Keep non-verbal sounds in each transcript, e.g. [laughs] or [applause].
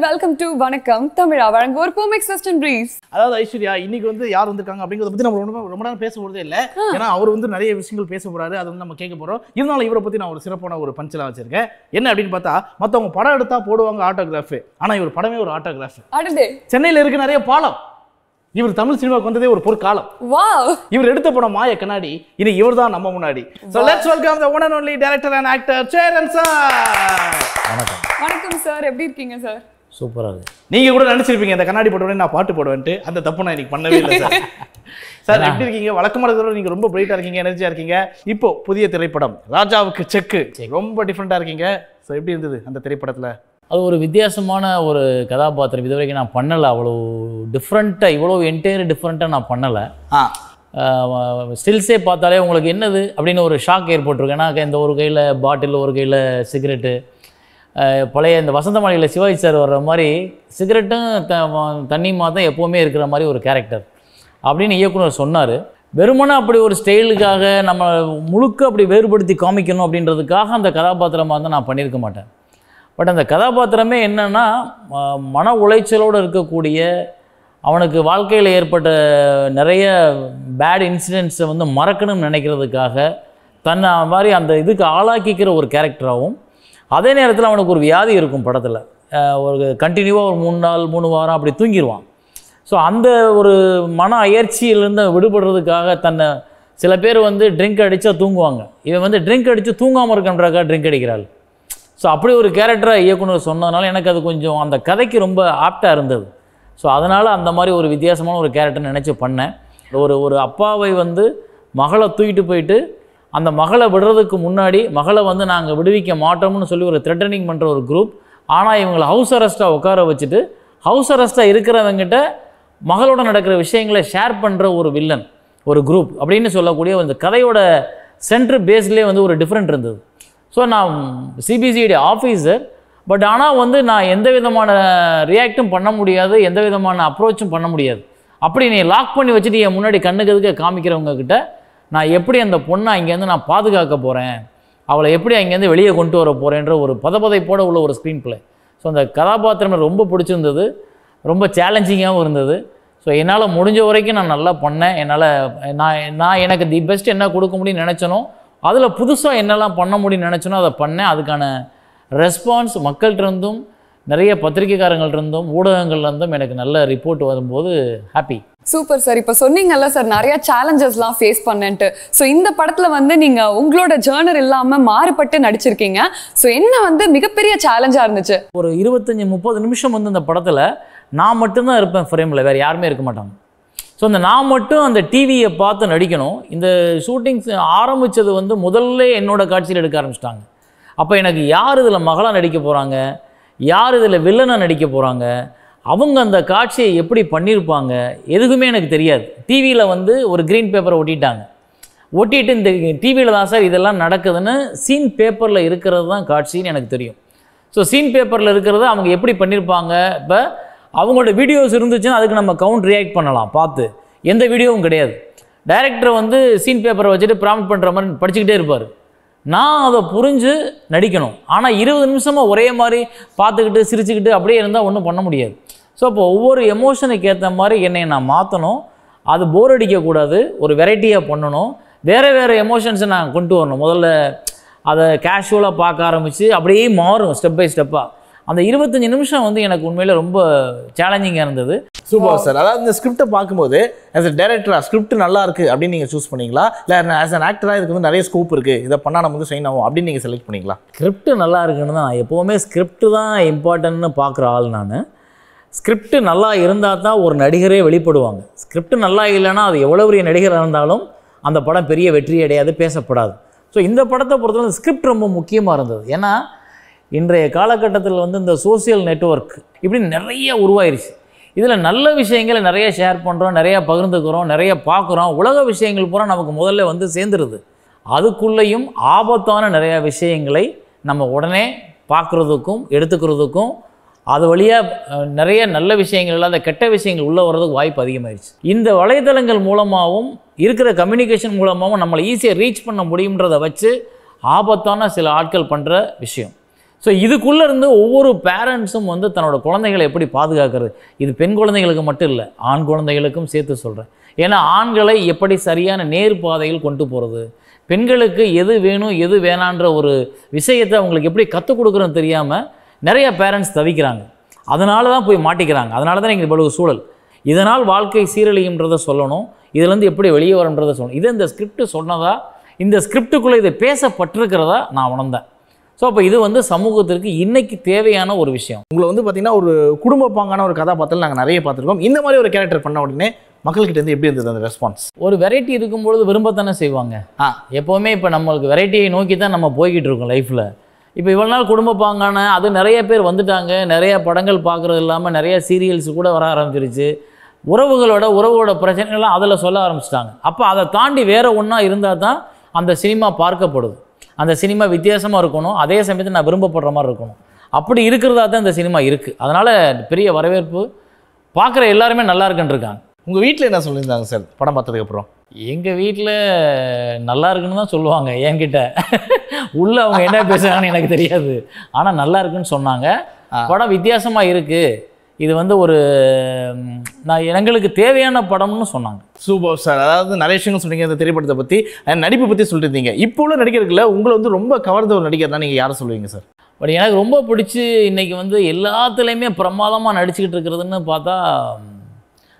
And welcome to வணக்கம் தமிழா வழங்குவோர் Boomex western breeze அதாவது ஐஸ்வர்யா இன்னைக்கு வந்து யார் வந்திருக்காங்க அப்படிங்கிறத பத்தி நம்ம ரொம்ப ரொம்ப நேரம் பேச போறதே இல்லை. ஏன்னா அவர் வந்து நிறைய விஷயங்கள் பேச போறாரு அதை வந்து நம்ம கேட்க போறோம். இருந்தாலும் இவரை பத்தி நான் ஒரு சிறப்பான ஒரு பஞ்சலாம் வச்சிருக்கேன். என்ன அப்படின்னு பார்த்தா மத்தவங்க படம் எடுத்தா போடுவாங்க ஆட்டோகிராஃப் ஆனா இவர் படமே ஒரு ஆட்டோகிராஃப் சென்னையில இருக்க நிறைய பாலம். இவர் தமிழ் சினிமாவுக்கு வந்ததே ஒரு பொற்காலம். இவர் எடுத்த படம் மாய கண்ணாடி இனி இவர் தான் நம்ம முன்னாடி. So let's welcome the one and only director and actor Cheran sir வணக்கம். வணக்கம் சார் எப்படி இருக்கீங்க சார் சூப்பராக இருக்கு. நீங்க கூட நினைச்சிருப்பீங்க இந்த கண்ணாடி போட்ட உடனே நான் பாட்டு போடுவேன்ட்டு. அந்த தப்பு நான் இன்னைக்கு பண்ணவே இல்லை சார். சார் எப்படி இருக்கீங்க? வழக்கமா இருக்கிறத நீங்க ரொம்ப பிரைட்டா இருக்கீங்க எனர்ஜியா இருக்கீங்க. இப்போ புதிய திரைப்படம் ராஜாவுக்கு செக்கு. ரொம்ப டிஃப்ரெண்டா இருக்கீங்க. ஸோ எப்படி இருந்தது அந்த திரைப்படத்துல? அது ஒரு வித்தியாசமான ஒரு கதாபாத்திரம். இது வரைக்கும் நான் பண்ணலை. அவ்வளோ டிஃப்ரெண்ட்டாக இவ்வளோ என்டையர் டிஃப்ரெண்ட்டாக நான் பண்ணலை. ஸ்டில்ஸே பார்த்தாலே உங்களுக்கு என்னது? அப்படின்னு ஒரு ஷாக் ஏற்பட்டிருக்கு. ஏன்னா இந்த ஒரு கையில் பாட்டில் ஒரு கையில் சிகரெட்டு பழைய இந்த வசந்த மாளிகையில் சிவாஜி சார் வர்ற மாதிரி சிகரெட்டும் த தண்ணி மாதம் எப்போவுமே இருக்கிற மாதிரி ஒரு கேரக்டர். அப்படின்னு இயக்குனர் சொன்னார். வெறுமனே அப்படி ஒரு ஸ்டைலுக்காக நம்ம முழுக்க அப்படி வேறுபடுத்தி காமிக்கணும் அப்படின்றதுக்காக அந்த கதாபாத்திரமாக தான் நான் பண்ணியிருக்க மாட்டேன். பட் அந்த கதாபாத்திரமே என்னென்னா ம- மன உளைச்சலோடு இருக்கக்கூடிய அவனுக்கு வாழ்க்கையில் ஏற்பட்ட நிறைய பேட் இன்சிடென்ட்ஸை வந்து மறக்கணும்னு நினைக்கிறதுக்காக தன்னை மாதிரி அந்த இதுக்கு ஆளாக்கிக்கிற ஒரு கேரக்டராகவும் அதே நேரத்தில் அவனுக்கு ஒரு வியாதி இருக்கும் படத்தில். ஒரு கண்டினியூவாக ஒரு மூணு நாள் மூணு வாரம் அப்படி தூங்கிடுவான் ஸோ அந்த ஒரு மன அயற்சியிலேருந்து விடுபடுறதுக்காக தன்னை சில பேர் வந்து ட்ரிங்க் அடித்தா தூங்குவாங்க. இவன் வந்து ட்ரிங்க் அடித்து தூங்காமல் இருக்கன்றக்காக ட்ரிங்க் அடிக்கிறாள். ஸோ அப்படி ஒரு கேரக்டராக இயக்குனர் சொன்னதுனால எனக்கு அது கொஞ்சம் அந்த கதைக்கு ரொம்ப ஆப்டாக இருந்தது. ஸோ அதனால் அந்த மாதிரி ஒரு வித்தியாசமான ஒரு கேரக்டர் நினச்சி பண்ணேன். ஒரு ஒரு அப்பாவை வந்து மகளை தூக்கிட்டு போயிட்டு அந்த மகளை விடுறதுக்கு முன்னாடி மகளை வந்து நாங்கள் விடுவிக்க மாட்டோம்னு சொல்லி ஒரு த்ரெட்டனிங் பண்ணுற ஒரு குரூப் ஆனால் இவங்களை ஹவுஸ் அரெஸ்ட்டாக உட்கார வச்சுட்டு ஹவுஸ் அரெஸ்ட்டாக இருக்கிறவங்கிட்ட மகளோட நடக்கிற விஷயங்களை ஷேர் பண்ணுற ஒரு வில்லன் ஒரு குரூப் அப்படின்னு சொல்லக்கூடிய இந்த கதையோட சென்ட்ரு பேஸ்லேயே வந்து ஒரு டிஃப்ரெண்ட் இருந்தது. ஸோ நான் சிபிசிஐடி ஆஃபீஸர் பட் ஆனால் வந்து நான் எந்த விதமான ரியாக்டும் பண்ண முடியாது எந்த விதமான அப்ரோச்சும் பண்ண முடியாது. அப்படி நீ லாக் பண்ணி வச்சுட்டு என் முன்னாடி கண்ணுக்கு எதுக்க காமிக்கிறவங்க கிட்ட நான் எப்படி அந்த பொண்ணை அங்கேருந்து நான் பாதுகாக்க போகிறேன் அவளை எப்படி அங்கேருந்து வெளியே கொண்டு வர போகிறேன்ற ஒரு பதப்பதைப்போட உள்ள ஒரு ஸ்க்ரீன் பிளே ஸோ அந்த கதாபாத்திரம் ரொம்ப பிடிச்சிருந்தது. ரொம்ப சேலஞ்சிங்காகவும் இருந்தது. ஸோ என்னால் முடிஞ்ச வரைக்கும் நான் நல்லா பண்ணேன். என்னால் நான் நான் எனக்கு தி பெஸ்ட் என்ன கொடுக்க முடியும்னு நினச்சனோ அதில் புதுசாக என்னெல்லாம் பண்ண முடியும்னு நினச்சனோ அதை பண்ணேன். அதுக்கான ரெஸ்பான்ஸ் மக்கள்கிட்ட இருந்தும் நிறைய பத்திரிக்கைக்காரங்கள்ட்ட இருந்தும் ஊடகங்கள்ல இருந்தும் எனக்கு நல்ல ரிப்போர்ட் வரும்போது ஹாப்பி சூப்பர் சார் இப்போ சொன்னீங்கல்ல சார் நிறைய சேலஞ்சஸ்லாம் ஃபேஸ் பண்ணேன்ட்டு. ஸோ இந்த படத்துல வந்து நீங்க உங்களோட ஜேர்னர் இல்லாம மாறுபட்டு நடிச்சிருக்கீங்க. ஸோ என்ன வந்து மிகப்பெரிய சேலஞ்சா இருந்துச்சு? ஒரு இருபத்தஞ்சி முப்பது நிமிஷம் வந்து இந்த படத்தில் நான் மட்டும்தான் இருப்பேன் ஃப்ரேமில் வேறு யாருமே இருக்க மாட்டாங்க. ஸோ அந்த நான் மட்டும் அந்த டிவியை பார்த்து நடிக்கணும். இந்த ஷூட்டிங்ஸ் ஆரம்பித்தது வந்து முதல்ல என்னோட காட்சியில் எடுக்க ஆரம்பிச்சிட்டாங்க. அப்போ எனக்கு யார் இதில் மகளாக நடிக்க போகிறாங்க யார் இதில் வில்லனாக நடிக்க போகிறாங்க? அவங்க அந்த காட்சியை எப்படி பண்ணியிருப்பாங்க? எதுக்குமே எனக்கு தெரியாது. டிவியில் வந்து ஒரு க்ரீன் பேப்பரை ஒட்டிட்டாங்க. ஒட்டிட்டு இந்த டிவியில் தான் சார் இதெல்லாம் நடக்குதுன்னு சீன் பேப்பரில் இருக்கிறது தான் காட்சின்னு எனக்கு தெரியும். ஸோ சீன் பேப்பரில் இருக்கிறத அவங்க எப்படி பண்ணியிருப்பாங்க? இப்போ அவங்களோட வீடியோஸ் இருந்துச்சுன்னா அதுக்கு நம்ம கவுண்ட் ரியாக்ட் பண்ணலாம் பார்த்து. எந்த வீடியோவும் கிடையாது. டைரக்டர் வந்து சீன் பேப்பரை வச்சுட்டு ப்ராமிட் பண்ணுற மாதிரி படிச்சுக்கிட்டே இருப்பார். நான் அதை புரிஞ்சு நடிக்கணும். ஆனால் இருபது நிமிஷமாக ஒரே மாதிரி பார்த்துக்கிட்டு சிரிச்சுக்கிட்டு அப்படியே இருந்தால் ஒன்றும் பண்ண முடியாது. ஸோ அப்போ ஒவ்வொரு எமோஷனுக்கு ஏற்ற மாதிரி என்னை நான் மாற்றணும் அது போர் அடிக்கக்கூடாது. ஒரு வெரைட்டியாக பண்ணணும். வேறு வேறு எமோஷன்ஸை நான் கொண்டு வரணும். முதல்ல அதை கேஷுவலாக பார்க்க ஆரம்பித்து அப்படியே மாறும் ஸ்டெப் பை ஸ்டெப்பாக அந்த இருபத்தஞ்சி நிமிஷம் வந்து எனக்கு உண்மையில் ரொம்ப சேலஞ்சிங்காக இருந்தது. சூப்பர் சார் அதாவது இந்த ஸ்கிரிப்டை பார்க்கும்போது ஆஸ் அ டேரக்டரா ஸ்கிரிப்ட் நல்லா இருக்கு அப்படின்னு நீங்க சூஸ் பண்ணீங்களா? இல்லை ஆஸ் அன் ஆக்டரா இதுக்கு வந்து நிறைய ஸ்கோப் இருக்கு. இதை பண்ணா நம்ம வந்து சைன் ஆகும் அப்படின்னு நீங்க செலக்ட் பண்ணீங்களா? ஸ்கிரிப்ட் நல்லா இருக்குன்னு தான் எப்போவுமே ஸ்கிரிப்ட் தான் இம்பார்ட்டன்ட்னு பார்க்குற ஆள் நான். ஸ்கிரிப்ட் நல்லா இருந்தால் தான் ஒரு நடிகரே வெளிப்படுவாங்க. ஸ்கிரிப்ட் நல்லா இல்லைன்னா அது எவ்வளோ பெரிய நடிகராக இருந்தாலும் அந்த படம் பெரிய வெற்றி அடையாது பேசப்படாது. ஸோ இந்த படத்தை பொறுத்தவரை ஸ்கிரிப்ட் ரொம்ப முக்கியமாக இருந்தது. ஏன்னா இன்றைய காலகட்டத்தில் வந்து இந்த சோஷியல் நெட்வொர்க் இப்படி நிறைய உருவாயிருச்சு. இதில் நல்ல விஷயங்களை நிறைய ஷேர் பண்ணுறோம் நிறைய பகிர்ந்துக்கிறோம் நிறைய பார்க்குறோம். உலக விஷயங்கள் பூரா நமக்கு முதல்ல வந்து சேர்ந்துருது. அதுக்குள்ளேயும் ஆபத்தான நிறைய விஷயங்களை நம்ம உடனே பார்க்குறதுக்கும் எடுத்துக்கிறதுக்கும் அது வழியாக நிறைய நல்ல விஷயங்கள் இல்லாத கெட்ட விஷயங்கள் உள்ளே வர்றதுக்கு வாய்ப்பு அதிகமாகிடுச்சு இந்த வலைதளங்கள் மூலமாகவும் இருக்கிற கம்யூனிகேஷன் மூலமாகவும் நம்மளை ஈஸியாக ரீச் பண்ண முடியுன்றதை வச்சு ஆபத்தான சில ஆட்கள் பண்ணுற விஷயம். ஸோ இதுக்குள்ளே இருந்து ஒவ்வொரு பேரண்ட்ஸும் வந்து தன்னோட குழந்தைகளை எப்படி பாதுகாக்கிறது? இது பெண் குழந்தைகளுக்கு மட்டும் இல்லை ஆண் குழந்தைகளுக்கும் சேர்த்து சொல்கிறேன் ஏன்னா ஆண்களை எப்படி சரியான நேர் பாதையில் கொண்டு போகிறது பெண்களுக்கு எது வேணும் எது வேணான்ற ஒரு விஷயத்தை அவங்களுக்கு எப்படி கற்றுக் கொடுக்குறோன்னு தெரியாமல் நிறைய பேரண்ட்ஸ் தவிக்கிறாங்க. அதனால தான் போய் மாட்டிக்கிறாங்க. அதனால தான் எங்களுக்கு இவ்வளவு சூழல். இதனால் வாழ்க்கை சீரழியுன்றதை சொல்லணும். இதுலேருந்து எப்படி வெளியே வரன்றதை சொல்லணும். இது இந்த ஸ்கிரிப்ட் சொன்னதா இந்த ஸ்கிரிப்டுக்குள்ளே இதை பேசப்பட்டிருக்கிறதா நான் உணர்ந்தேன். ஸோ அப்போ இது வந்து சமூகத்திற்கு இன்னைக்கு தேவையான ஒரு விஷயம். உங்களை வந்து பார்த்தீங்கன்னா ஒரு குடும்ப பாங்கான ஒரு கதாபாத்திரம் நாங்கள் நிறைய பார்த்துருக்கோம். இந்த மாதிரி ஒரு கேரக்டர் பண்ண உடனே மக்கள்கிட்ட இருந்து எப்படி இருந்தது அந்த ரெஸ்பான்ஸ் ஒரு வெரைட்டி இருக்கும்பொழுது விரும்பத்தானே செய்வாங்க. ஆ. எப்போவுமே இப்போ நம்மளுக்கு வெரைட்டியை நோக்கி தான் நம்ம போய்கிட்டு இருக்கோம் லைஃப்பில் இப்போ இவ்வளோ நாள் குடும்ப பாங்கான அது நிறைய பேர் வந்துட்டாங்க. நிறைய படங்கள் பார்க்குறது இல்லாமல் நிறைய சீரியல்ஸ் கூட வர ஆரம்பிச்சிருச்சு. உறவுகளோட உறவோட பிரச்சனைகள்லாம் அதில் சொல்ல ஆரம்பிச்சிட்டாங்க. அப்போ அதை தாண்டி வேற ஒன்றா இருந்தால் தான் அந்த சினிமா பார்க்கப்படுது. அந்த சினிமா வித்தியாசமாக இருக்கணும். அதே சமயத்தில் நான் விரும்பப்படுற மாதிரி இருக்கணும். அப்படி இருக்கிறதா தான் இந்த சினிமா இருக்குது அதனால் பெரிய வரவேற்பு பார்க்குற எல்லாருமே நல்லா இருக்குன்னு இருக்காங்க. உங்கள் வீட்டில் என்ன சொல்லியிருந்தாங்க சார்? படம் பார்த்ததுக்கு அப்புறம்? எங்கள் வீட்டில் நல்லா இருக்குன்னு தான் சொல்லுவாங்க என்கிட்ட. உள்ள அவங்க என்ன பேசுகிறாங்கன்னு எனக்கு தெரியாது. ஆனால் நல்லா இருக்குன்னு சொன்னாங்க. படம் வித்தியாசமாக இருக்குது இது வந்து ஒரு நான் எங்களுக்கு தேவையான படம்னு சொன்னாங்க. Super sir. அதாவது நிறைய விஷயங்கள் சொன்னீங்க இந்த திரைப்படத்தை பற்றி நடிப்பை பற்றி சொல்லியிருந்தீங்க. இப்போ உள்ள நடிகர்களில் உங்களை வந்து ரொம்ப கவர்ந்த ஒரு நடிகர் தான் நீங்கள் யாரை சொல்லுவீங்க சார்? பட் எனக்கு ரொம்ப பிடிச்சி இன்னைக்கு வந்து எல்லாத்துலேயுமே பிரமாதமாக நடிச்சுக்கிட்டு இருக்கிறதுன்னு பார்த்தா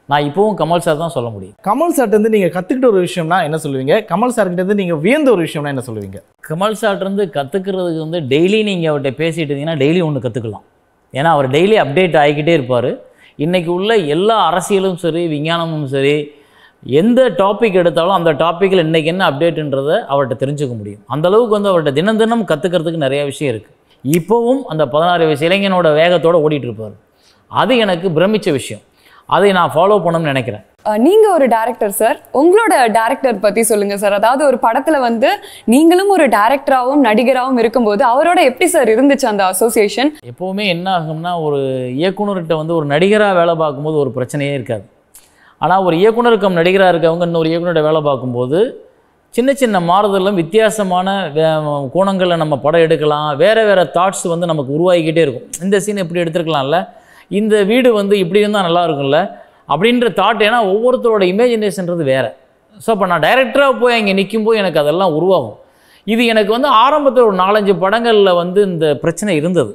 நான் இப்போவும் கமல் சார் தான் சொல்ல முடியும். கமல் சார்ட்ட இருந்து நீங்கள் கற்றுக்கிட்ட ஒரு விஷயம்னா என்ன சொல்லுவீங்க? கமல் சார்கிட்ட இருந்து நீங்கள் வியந்த ஒரு விஷயம்னா என்ன சொல்லுவீங்க? கமல் சார்ட்டேருந்து கற்றுக்கிறதுக்கு வந்து டெய்லி நீங்கள் அவர்கிட்ட பேசிட்டு இருந்தீங்கன்னா டெய்லி ஒன்று கற்றுக்கலாம் ஏன்னா அவர் டெய்லி அப்டேட் ஆகிக்கிட்டே இருப்பார். இன்றைக்கி உள்ள எல்லா அரசியலும் சரி விஞ்ஞானமும் சரி எந்த டாபிக் எடுத்தாலும் அந்த டாப்பிக்கில் இன்றைக்கி என்ன அப்டேட்டுன்றதை அவர்கிட்ட தெரிஞ்சுக்க முடியும். அந்தளவுக்கு வந்து அவர்கிட்ட தினம் தினம் கற்றுக்கிறதுக்கு நிறையா விஷயம் இருக்குது இப்போவும் அந்த பதினாறு வயசு இளைஞனோட வேகத்தோடு ஓடிட்டுருப்பார் அது எனக்கு பிரமிச்ச விஷயம். அதை நான் ஃபாலோ பண்ணணும்னு நினைக்கிறேன். அஹ் நீங்க ஒரு டைரக்டர் சார் உங்களோட டைரக்டர் பத்தி சொல்லுங்க சார் அதாவது ஒரு படத்துல வந்து நீங்களும் ஒரு டைரக்டராகவும் நடிகராகவும் இருக்கும்போது அவரோட எப்படி சார் இருந்துச்சு அந்த அசோசியேஷன் எப்போவுமே என்ன ஆகும்னா ஒரு இயக்குனர்கிட்ட வந்து ஒரு நடிகராக வேலை பார்க்கும்போது ஒரு பிரச்சனையே இருக்காது. ஆனால் ஒரு இயக்குனர் கம் நடிகராக இருக்கவங்க இன்னொரு இயக்குனர்கிட்ட வேலை பார்க்கும்போது சின்ன சின்ன மாறுதலும் வித்தியாசமான கோணங்களில் நம்ம படம் எடுக்கலாம் வேறு வேறு தாட்ஸ் வந்து நமக்கு உருவாகிக்கிட்டே இருக்கும். இந்த சீன் இப்படி எடுத்துருக்கலாம்ல? இந்த வீடு வந்து இப்படி இருந்தால் நல்லா இருக்கும்ல? அப்படின்ற தாட் ஏன்னா ஒவ்வொருத்தரோட இமேஜினேஷன்றது வேறு. ஸோ அப்போ நான் டைரக்டராக போய் அங்கே நிற்கும்போது எனக்கு அதெல்லாம் உருவாகும். இது எனக்கு வந்து ஆரம்பத்தில் ஒரு நாலஞ்சு படங்களில் வந்து இந்த பிரச்சனை இருந்தது.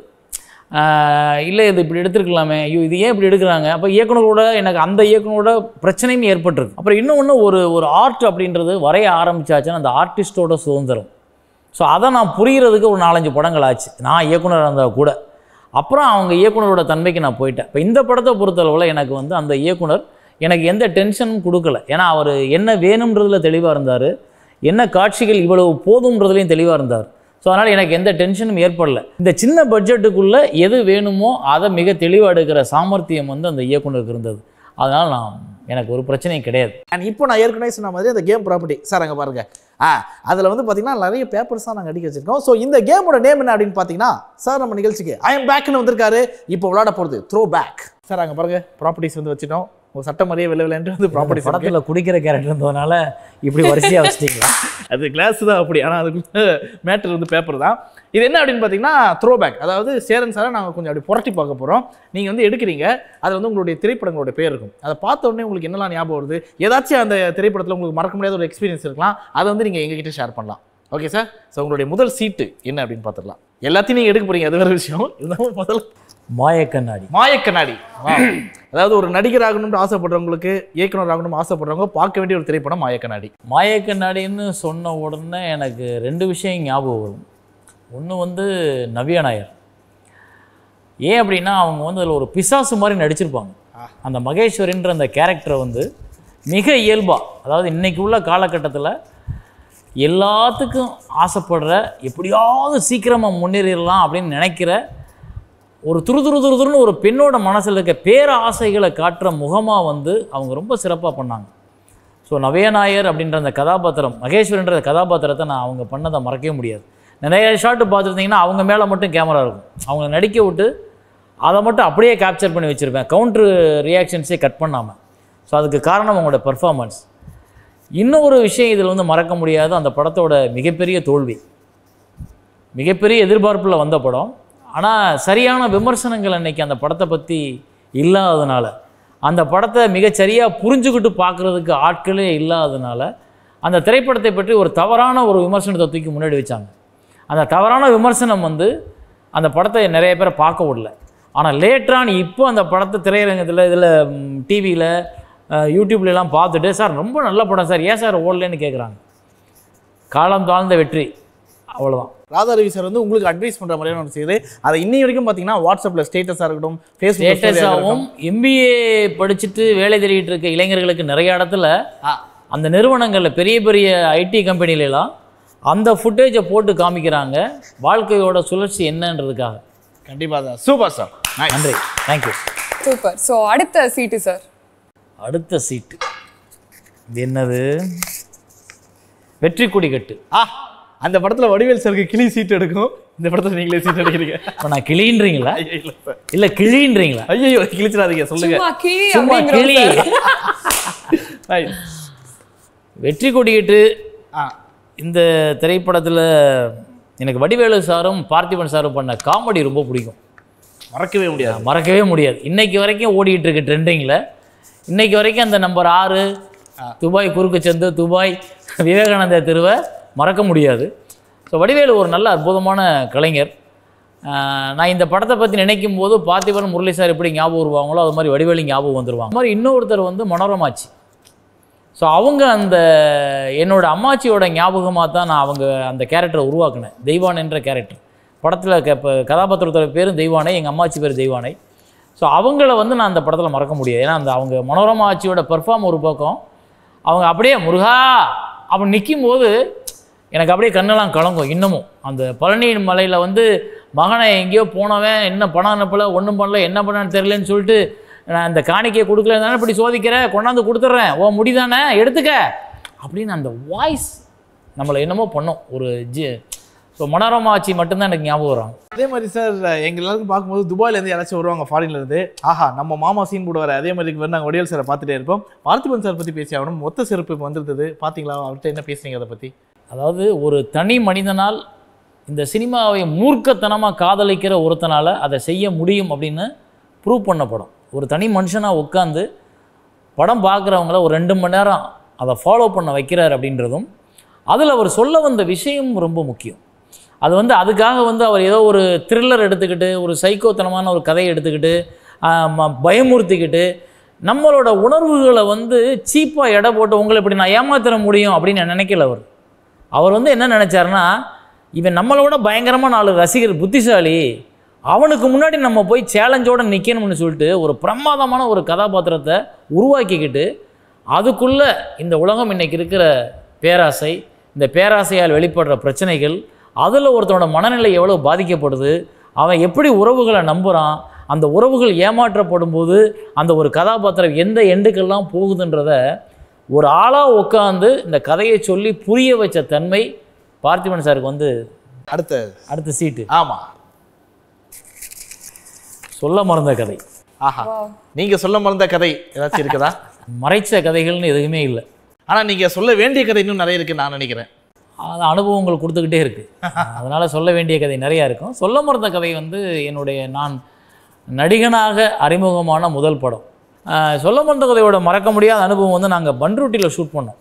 இல்லை இது இப்படி எடுத்துருக்கலாமே. ஐயோ இது ஏன் இப்படி எடுக்கிறாங்க? அப்போ இயக்குனரோட எனக்கு அந்த இயக்குனரோட பிரச்சனையும் ஏற்பட்டிருக்கு. அப்புறம் இன்னொன்று ஒரு ஒரு ஆர்ட் அப்படின்றது வரைய ஆரம்பிச்சாச்சுன்னா அந்த ஆர்டிஸ்டோட சுதந்திரம். ஸோ அதை நான் புரிகிறதுக்கு ஒரு நாலஞ்சு படங்கள் ஆச்சு. நான் இயக்குனராக இருந்தால் கூட. அப்புறம் அவங்க இயக்குனரோட தன்மைக்கு நான் போயிட்டேன். இப்போ இந்த படத்தை பொறுத்தளவில் எனக்கு வந்து அந்த இயக்குனர் எனக்கு எந்த டென்ஷனும் கொடுக்கல. ஏன்னா அவர் என்ன வேணுன்றதில் தெளிவாக இருந்தார். என்ன காட்சிகள் இவ்வளவு போதுன்றதுலையும் தெளிவாக இருந்தார். ஸோ அதனால் எனக்கு எந்த டென்ஷனும் ஏற்படல. இந்த சின்ன பட்ஜெட்டுக்குள்ளே எது வேணுமோ அதை மிக தெளிவாக எடுக்கிற சாமர்த்தியம் வந்து அந்த இயக்குனருக்கு இருந்தது. அதனால் நான் எனக்கு ஒரு பிரச்சனையும் கிடையாது. அண்ட் இப்போ நான் ஏற்கனவே சொன்ன மாதிரி அந்த கேம் ப்ராப்பர்ட்டி சார் அங்கே பாருங்கள் ஆ அதில் வந்து பார்த்தீங்கன்னா நிறைய பேப்பர்ஸ் தான் நாங்கள் அடிக்க வச்சிருக்கோம். ஸோ இந்த கேமோட நேம் என்ன அப்படின்னு பார்த்தீங்கன்னா சார் நம்ம நிகழ்ச்சிக்கு. ஐ எம் பேக்னு வந்திருக்காரு. இப்போ விளாட போகிறது த்ரோ பேக் சார் அங்கே பாருங்கள் ப்ராப்பர்ட்டிஸ் வந்து வச்சுட்டோம். சட்டம் மாதிரியே வெளில விளையாண்டு வந்து ப்ராப்பர்ட்டிஸ் படத்தில் குடிக்கிற கேரக்டர் இருந்ததுனால இப்படி வரிசையாக வச்சிட்டிங்களா? [laughs] அது கிளாஸ் தான் அப்படி ஆனால் அதுக்குள்ள மேட்டர் வந்து பேப்பர் தான். இது என்ன அப்படின்னு பார்த்தீங்கன்னா த்ரோ பேக் அதாவது சேரன் சாரை நாங்கள் கொஞ்சம் அப்படி புரட்டி பார்க்க போகிறோம் நீங்கள் வந்து எடுக்கிறீங்க அதில் வந்து உங்களுடைய திரைப்படங்களோட பேர் இருக்கும். அதை பார்த்த உடனே உங்களுக்கு என்னெல்லாம் ஞாபகம் வருது? ஏதாச்சும் அந்த திரைப்படத்தில் உங்களுக்கு மறக்க முடியாத ஒரு எக்ஸ்பீரியன்ஸ் இருக்கலாம். அதை வந்து நீங்கள் எங்ககிட்ட ஷேர் பண்ணலாம். ஓகே சார் ஸோ உங்களுடைய முதல் சீட்டு என்ன அப்படின்னு பார்த்துடலாம். எல்லாத்தையும் நீங்கள் எடுக்க போறீங்க. அது வேறு விஷயம். இருந்தாலும் முதல்ல மாயக்கண்ணாடி. மாயக்கண்ணாடி. அதாவது ஒரு நடிகர் ஆகணும்னு ஆசைப்படுறவங்களுக்கு இயக்குனர் ஆகணும்னு ஆசைப்படுறவங்க பார்க்க வேண்டிய ஒரு திரைப்படம் மாயக்கண்ணாடி. மாயக்கண்ணாடின்னு சொன்ன உடனே எனக்கு ரெண்டு விஷயம் ஞாபகம் வரும். ஒன்று வந்து நவ்யா நாயர். ஏன் அப்படின்னா அவங்க வந்து அதில் ஒரு பிசாசு மாதிரி நடிச்சிருப்பாங்க. அந்த மகேஸ்வரின்ற அந்த கேரக்டரை வந்து மிக இயல்பாக அதாவது இன்னைக்கு உள்ள காலகட்டத்தில் எல்லாத்துக்கும் ஆசைப்படுற எப்படியாவது சீக்கிரமாக முன்னேறிடலாம் அப்படின்னு நினைக்கிற ஒரு துரு துரு துரு துருன்னு ஒரு பெண்ணோட மனசில் இருக்க பேர ஆசைகளை காட்டுற முகமாக வந்து அவங்க ரொம்ப சிறப்பாக பண்ணாங்க. ஸோ நவயநாயர் அப்படின்ற அந்த கதாபாத்திரம் மகேஸ்வரன்ற கதாபாத்திரத்தை நான் அவங்க பண்ணதை மறக்கவே முடியாது. நிறைய ஷாட்டு பார்த்துருந்தீங்கன்னா அவங்க மேலே மட்டும் கேமரா இருக்கும். அவங்க நடிக்க விட்டு அதை மட்டும் அப்படியே கேப்சர் பண்ணி வச்சுருப்பேன். கவுண்ட்ரு ரியாக்ஷன்ஸே கட் பண்ணாமல் ஸோ அதுக்கு காரணம் அவங்களோட பெர்ஃபார்மன்ஸ் இன்னொரு விஷயம் இதில் வந்து மறக்க முடியாத அந்த படத்தோட மிகப்பெரிய தோல்வி. மிகப்பெரிய எதிர்பார்ப்பில் வந்த படம். ஆனால் சரியான விமர்சனங்கள் அன்றைக்கி அந்த படத்தை பற்றி இல்லாததுனால அந்த படத்தை மிகச்சரியாக புரிஞ்சுக்கிட்டு பார்க்குறதுக்கு ஆட்களே இல்லாததுனால அந்த திரைப்படத்தை பற்றி ஒரு தவறான ஒரு விமர்சனத்தை தூக்கி முன்னாடி வச்சாங்க. அந்த தவறான விமர்சனம் வந்து அந்த படத்தை நிறைய பேரை பார்க்க விடல. ஆனால் லேட்டரான் இப்போ அந்த படத்தை திரையரங்கத்தில் இதில் டிவியில் யூடியூப்லலாம் பார்த்துட்டு சார் ரொம்ப நல்ல படம் சார். ஏன் சார் ஓடலன்னு கேட்குறாங்க காலம் தாழ்ந்த வெற்றி. அவ்வளோதான் ராதாரவி சார் வந்து உங்களுக்கு அட்வைஸ் பண்ற மாதிரியான ஒரு செய்யுது அதை இன்னி வரைக்கும் பாத்தீங்கன்னா வாட்ஸ்அப்ல ஸ்டேட்டஸா இருக்கட்டும் ஃபேஸ்புக் ஸ்டேட்டஸாகவும் எம்பிஏ படிச்சுட்டு வேலை தேடிட்டு இருக்க இளைஞர்களுக்கு நிறைய இடத்துல அந்த நிறுவனங்களில் பெரிய பெரிய ஐடி கம்பெனிலலாம் அந்த ஃபுட்டேஜை போட்டு காமிக்கிறாங்க. வாழ்க்கையோட சுழற்சி என்னன்றதுக்காக. கண்டிப்பா சார். Super sir. நன்றி. தேங்க்யூ சூப்பர் ஸோ அடுத்த சீட்டு சார். அடுத்த சீட்டு இது என்னது? வெற்றி கொடி கட்டு ஆ அந்த படத்துல வடிவேல் சாருக்கு கிளி சீட் எடுக்கும். இந்த படத்துல நீங்களே சீட் எடுக்கிறீங்க. இப்போ நான் கிளின்றீங்களா? இல்ல கிழின்றீங்களா ஐயோ கிழிச்சிடாதீங்க சொல்லுங்க. சும்மா கிளி. வெற்றி கொடிக்கட்டு. ஆ. இந்த திரைப்படத்தில் எனக்கு வடிவேலு சாரும் பார்த்திபன் சாரும் பண்ண காமெடி ரொம்ப பிடிக்கும். மறக்கவே முடியாது. மறக்கவே முடியாது. இன்னைக்கு வரைக்கும் ஓடிட்டு இருக்கு ட்ரெண்டிங்கில் இன்னைக்கு வரைக்கும் அந்த நம்பர் ஆறு துபாய் குறுக்கு சந்து துபாய் விவேகானந்தா தெருவை மறக்க முடியாது. ஸோ வடிவேலு ஒரு நல்ல அற்புதமான கலைஞர். நான் இந்த படத்தை பற்றி நினைக்கும் போது பார்த்திபன் முரளி சார் எப்படி ஞாபகம் வருவாங்களோ அது மாதிரி வடிவேலு ஞாபகம் வந்துடுவாங்க அது மாதிரி இன்னொருத்தர் வந்து மனோரமாச்சி ஸோ அவங்க அந்த என்னோட அம்மாச்சியோட ஞாபகமாக தான் நான் அவங்க அந்த கேரக்டரை உருவாக்கினேன். தெய்வான் என்ற கேரக்டர் படத்தில் க இப்போ கதாபாத்திரத்தோட பேரும் தெய்வானை எங்கள் அம்மாச்சி பேர் தெய்வானை. ஸோ அவங்கள வந்து நான் அந்த படத்தில் மறக்க முடியாது. ஏன்னா அந்த அவங்க மனோரமா ஆட்சியோட பெர்ஃபார்ம் ஒரு பக்கம். அவங்க அப்படியே முருகா! அப்படி நிற்கும் போது எனக்கு அப்படியே கண்ணெல்லாம் கலங்கும் இன்னமும். அந்த பழனியின் மலையில் வந்து மகனை எங்கேயோ போனவன் என்ன பணம் அனுப்பல ஒன்றும் பண்ணல என்ன பண்ணான்னு தெரியலன்னு சொல்லிட்டு நான் அந்த காணிக்கையை கொடுக்கலன்னு இப்படி சோதிக்கிறேன் கொண்டாந்து கொடுத்துட்றேன். ஓ முடிதானே எடுத்துக்க. அப்படின்னு அந்த வாய்ஸ் நம்மளை என்னமோ பண்ணோம். ஒரு ஜி ஸோ மனோரமா ஆச்சி மட்டும்தான் எனக்கு ஞாபகம் வரும். அதே மாதிரி சார் எங்க எல்லாருக்கும் பார்க்கும்போது துபாயில இருந்து யாராச்சும் வருவாங்க ஃபாரின்ல இருந்து. ஆஹா நம்ம மாமா சீன் கூட வர அதே மாதிரி வந்து நாங்கள் வடிவேல் சாரை பார்த்துட்டே இருப்போம். பார்த்திபன் சார் பத்தி பேசி ஆகணும். மொத்த சிறப்பு இப்போ வந்திருந்தது. பாத்தீங்களா? அவர்கிட்ட என்ன பேசுனீங்க அதை பத்தி? அதாவது ஒரு தனி மனிதனால் இந்த சினிமாவை மூர்க்கத்தனமாக காதலிக்கிற ஒருத்தனால் அதை செய்ய முடியும் அப்படின்னு ப்ரூவ் பண்ண படம் ஒரு தனி மனுஷனாக உட்காந்து படம் பார்க்குறவங்கள ஒரு ரெண்டு மணி நேரம் அதை ஃபாலோ பண்ண வைக்கிறார் அப்படின்றதும் அதில் அவர் சொல்ல வந்த விஷயம் ரொம்ப முக்கியம். அது வந்து அதுக்காக வந்து அவர் ஏதோ ஒரு த்ரில்லர் எடுத்துக்கிட்டு ஒரு சைக்கோத்தனமான ஒரு கதையை எடுத்துக்கிட்டு பயமுறுத்திக்கிட்டு நம்மளோட உணர்வுகளை வந்து சீப்பாக எடை போட்டு உங்களை இப்படி நான் ஏமாத்திர முடியும் அப்படின்னு நினைக்கல அவர். அவர் வந்து என்ன நினச்சாருன்னா இவன் நம்மளோட பயங்கரமாக நாலு ரசிகர் புத்திசாலி. அவனுக்கு முன்னாடி நம்ம போய் சேலஞ்சோட நிற்கணும்னு சொல்லிட்டு ஒரு பிரமாதமான ஒரு கதாபாத்திரத்தை உருவாக்கிக்கிட்டு அதுக்குள்ளே இந்த உலகம் இன்னைக்கு இருக்கிற பேராசை இந்த பேராசையால் வெளிப்படுற பிரச்சனைகள் அதில் ஒருத்தனோட மனநிலை எவ்வளோ பாதிக்கப்படுது அவன் எப்படி உறவுகளை நம்புகிறான் அந்த உறவுகள் ஏமாற்றப்படும் போது அந்த ஒரு கதாபாத்திரம் எந்த எண்டுக்கெல்லாம் போகுதுன்றத ஒரு ஆளாக உட்காந்து இந்த கதையை சொல்லி புரிய வச்ச தன்மை பார்த்திபன் சாருக்கு வந்து அடுத்த அடுத்த சீட்டு. ஆமா. சொல்ல மறந்த கதை. ஆஹா. நீங்க சொல்ல மறந்த கதை ஏதாச்சும் இருக்குதா? மறைச்ச கதைகள்னு எதுவுமே இல்லை. ஆனா நீங்க சொல்ல வேண்டிய கதை இன்னும் நிறைய இருக்கு நான் நினைக்கிறேன். அது அனுபவங்கள் கொடுத்துக்கிட்டே இருக்குது அதனால் சொல்ல வேண்டிய கதை நிறையா இருக்கும். சொல்ல மறந்த கதை வந்து என்னுடைய நான் நடிகனாக அறிமுகமான முதல் படம். சொல்ல மறந்த கதையோட மறக்க முடியாத அனுபவம் வந்து நாங்கள் பன்ரூட்டியில் ஷூட் பண்ணோம்.